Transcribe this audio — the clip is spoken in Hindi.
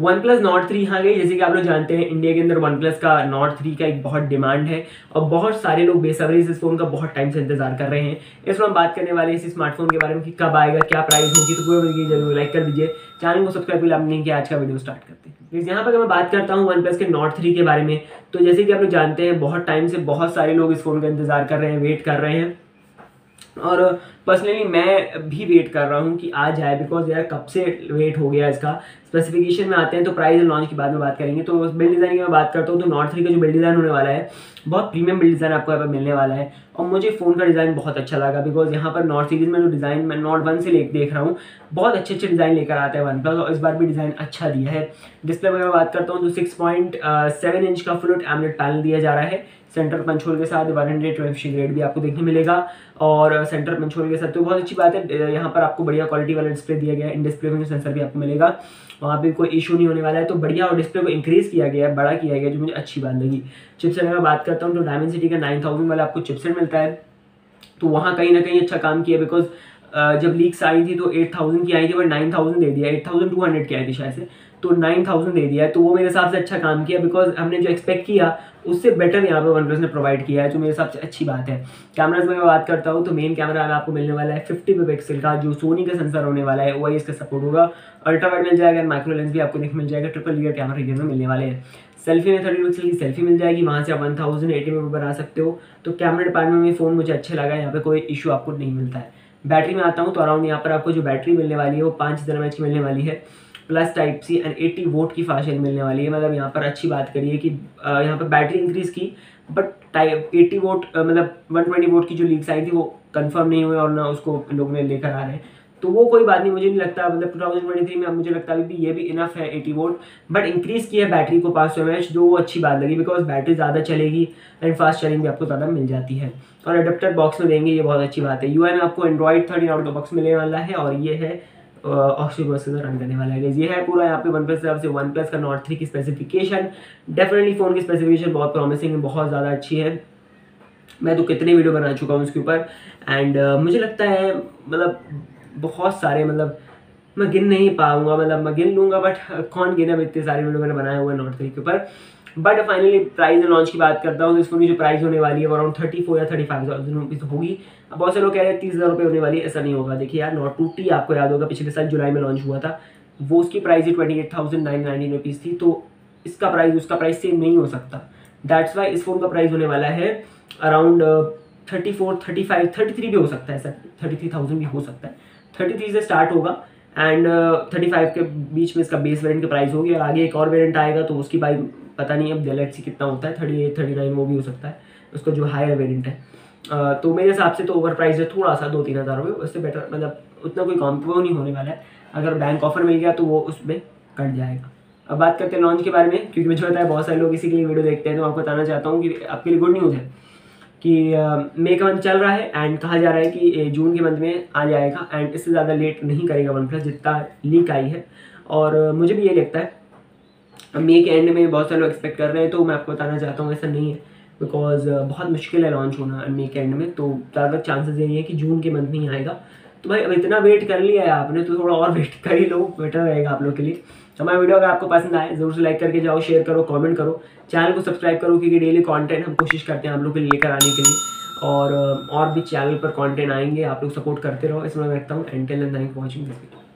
वन प्लस नॉट थ्री यहाँ गई जैसे कि आप लोग जानते हैं इंडिया के अंदर वन प्लस का नॉट थ्री का एक बहुत डिमांड है और बहुत सारे लोग बेसब्री से इस फ़ोन का बहुत टाइम से इंतज़ार कर रहे हैं। इसमें हम बात करने वाले इस स्मार्टफ़ोन के बारे में कि कब आएगा, क्या प्राइस होगी तो पूरे वीडियो ज़रूर लाइक कर दीजिए। चैनल को सब्सक्राइब कर नहीं किया आज का वीडियो स्टार्ट करते हैं। यहाँ पर मैं बात करता हूँ वन प्लस के नॉट थ्री के बारे में तो जैसे कि आप लोग जानते हैं, बहुत टाइम से बहुत सारे लोग इस फ़ोन का इंतज़ार कर रहे हैं वेट कर रहे हैं। और पर्सनली मैं भी वेट कर रहा हूँ कि आ जाए बिकॉज़ यार कब से वेट हो गया इसका। स्पेसिफिकेशन में आते हैं तो प्राइस लॉन्च के बाद में बात करेंगे। तो बिल्ड डिज़ाइन की मैं बात करता हूँ तो नॉर्थ थ्री का जो बिल्ड डिज़ाइन होने वाला है, बहुत प्रीमियम बिल्ड डिज़ाइन आपको यहाँ पर मिलने वाला है। और मुझे फ़ोन का डिज़ाइन बहुत अच्छा लगा बिकॉज़ यहाँ पर नॉर्थ सीरीज़ में जो डिज़ाइन मैं नॉट वन से देख रहा हूँ, बहुत अच्छे अच्छे डिज़ाइन लेकर आता है वन प्लस और इस बार भी डिज़ाइन अच्छा दिया है। डिस्प्ले में मैं बात करता हूँ तो सिक्स पॉइंट सेवन इंच का फ्लूट एमलेट पैनल दिया जा रहा है। सेंटर पंचोल के साथ वन हंड्रेड ट्वेल्व ग्रेड भी आपको देखने मिलेगा। और सेंटर पंचोल के साथ तो बहुत अच्छी बात है, यहाँ पर आपको बढ़िया क्वालिटी वाला डिस्प्ले दिया गया है। इन डिस्प्ले में सेंसर भी आपको मिलेगा। वहाँ पे कोई इशू नहीं होने वाला है तो बढ़िया और डिस्प्ले को इंक्रीज़ किया गया है, बड़ा किया गया जो मुझे अच्छी बात लगी। चिपसेट में बात करता हूँ तो डायमंड सिटी का नाइन थाउज़ेंड वाला आपको चिपसेट मिलता है तो वहाँ कहीं ना कहीं अच्छा काम किया बिकॉज़ जब लीक्स आई थी तो एट थाउज़ेंड की आई थी बट नाइन थाउज़ेंड दे दिया। एट थाउज़ेंड टू हंड्रेड की आई थी शायद से। तो नाइन थाउज़ेंड दे दिया। है तो वो मेरे हिसाब से अच्छा काम किया बिकॉज़ हमने जो एक्सपेक्ट किया, उससे बेटर यहाँ पे वन प्लस ने प्रोवाइड किया है, जो मेरे हिसाब से अच्छी बात है। कैमराज में मैं बात करता हूँ तो मेन कैमरा आपको मिलने वाला है फिफ्टी पिक्सल का, जो सोनी का सेंसर होने वाला है वही इसका सपोर्ट होगा। अल्ट्रा वाइड मिल जाएगा माइक्रो लेंस भी आपको देख मिल जाएगा ट्रिपल रियर कैमरा रियर में मिलने वाले हैं। सेल्फी में थर्टी पिक्सल की सेल्फी मिल जाएगी, वहाँ से आप वन थाउज़ेंड एटी में बना सकते हो। तो कैमरा डिपार्टमेंट में फ़ोन मुझे अच्छा लगा, यहाँ पे कोई इशू आपको नहीं मिलता है। बैटरी में आता हूँ तो अराउंड यहाँ पर आपको जो बैटरी मिलने वाली है, वो पाँच हज़ार एम मिलने वाली है plus type C and eighty watt की फास्ट मिलने वाली है। मतलब यहाँ पर अच्छी बात करिए कि यहाँ पर बैटरी इंक्रीज़ की बट टाइप एट्टी वोट मतलब वन ट्वेंटी वोट की जो लीक्स आई थी, वो कंफर्म नहीं हुई और ना उसको लोग ने लेकर आ रहे हैं। तो वो कोई बात नहीं मुझे नहीं लगता मतलब 2023 में मुझे लगता है भी ये भी इनफ है 80 वोट बट इंक्रीज़ किया है बैटरी को पाँच सौ एम जो वो अच्छी बात लगी बिकॉज़ बैटरी ज़्यादा चलेगी एंड फास्ट चार्जिंग भी आपको ज़्यादा मिल जाती है। और अडेप्टर बॉक्स में देंगे ये बहुत अच्छी बात है। यू में आपको एंड्रॉइड थर्टी आउट बॉक्स मिलने वाला है और ये है ऑक्सीबस से रन करने वाला है ये है पूरा यहाँ पे वन प्लस से वन प्लस का नॉट थ्री की स्पेसिफिकेशन डेफिनेटली फ़ोन की स्पेसिफिकेशन बहुत प्रॉमिसिंग है बहुत ज़्यादा अच्छी है। मैं तो कितने वीडियो बना चुका हूँ उसके ऊपर एंड uh, मुझे लगता है मतलब बहुत सारे मतलब मैं गिन नहीं पाऊँगा मतलब मैं गिन लूँगा बट कौन गिना इतने सारे मैंने बनाए हुए नोट थ्री के ऊपर। बट फाइनली प्राइस लॉन्च की बात करता हूँ तो इसको जो प्राइस होने वाली है अराउंड थर्टी फोर या थर्टी फाइव थाउज़ेंड रुपीज़ होगी। अब बहुत से लोग कह रहे हैं, तीस हज़ार रुपये होने वाली ऐसा नहीं होगा। देखिए यार नोट टू टी आपको याद होगा, पिछले साल जुलाई में लॉन्च हुआ था। वो उसकी प्राइस ही twenty eight thousand nine nineteen rupees थी तो इसका प्राइस उसका प्राइस सेम नहीं हो सकता। दैट्स वाई इस फ़ोन का प्राइस होने वाला है around thirty four thirty five thirty three भी हो सकता है सर थर्टी थ्री थाउज़ेंड भी हो सकता है। थर्टी थ्री से स्टार्ट होगा एंड थर्टी फाइव के बीच में इसका बेस वेरियंट की प्राइस होगी और आगे एक और वेरियंट आएगा तो उसकी प्राइस पता नहीं अब गैलेक्सी कितना होता है थर्टी एट थर्टी नाइन वो भी हो सकता है उसका जो हायर वेरियंट है। Uh, तो मेरे हिसाब से तो ओवर प्राइस है थोड़ा सा दो तीन हज़ार रुपये उससे बेटर मतलब उतना कोई कॉम वो नहीं होने वाला है। अगर बैंक ऑफ़र मिल गया तो वो उसमें कट जाएगा। अब बात करते हैं लॉन्च के बारे में क्योंकि मुझे पता है बहुत सारे लोग इसी के लिए वीडियो देखते हैं तो आपको बताना चाहता हूँ कि आपके लिए गुड न्यूज़ है। कि मे का मंथ चल रहा है एंड कहा जा रहा है कि जून के मंथ में आ जाएगा एंड इससे ज़्यादा लेट नहीं करेगा वन प्लस जितना लीक आई है। और मुझे भी ये लगता है मे के एंड में बहुत सारे लोग एक्सपेक्ट कर रहे हैं तो मैं आपको बताना चाहता हूँ, ऐसा नहीं है। बिकॉज़ बहुत मुश्किल है लॉन्च होना मे के एंड में तो ज़्यादातर चांसेस यही है कि जून के मंथ में ही आएगा। तो भाई, अब इतना वेट कर लिया है आपने तो थोड़ा और वेट कर ही लो बेटर रहेगा आप लोग के लिए। हमारा वीडियो अगर आपको पसंद आए, ज़रूर से लाइक करके जाओ शेयर करो कमेंट करो। चैनल को सब्सक्राइब करो, क्योंकि डेली कंटेंट हम कोशिश करते हैं आप लोग के लिए लेकर आने के लिए। और और भी चैनल पर कंटेंट आएँगे, आप लोग सपोर्ट करते रहो। इसमें रखता हूँ। And tell thank watching this video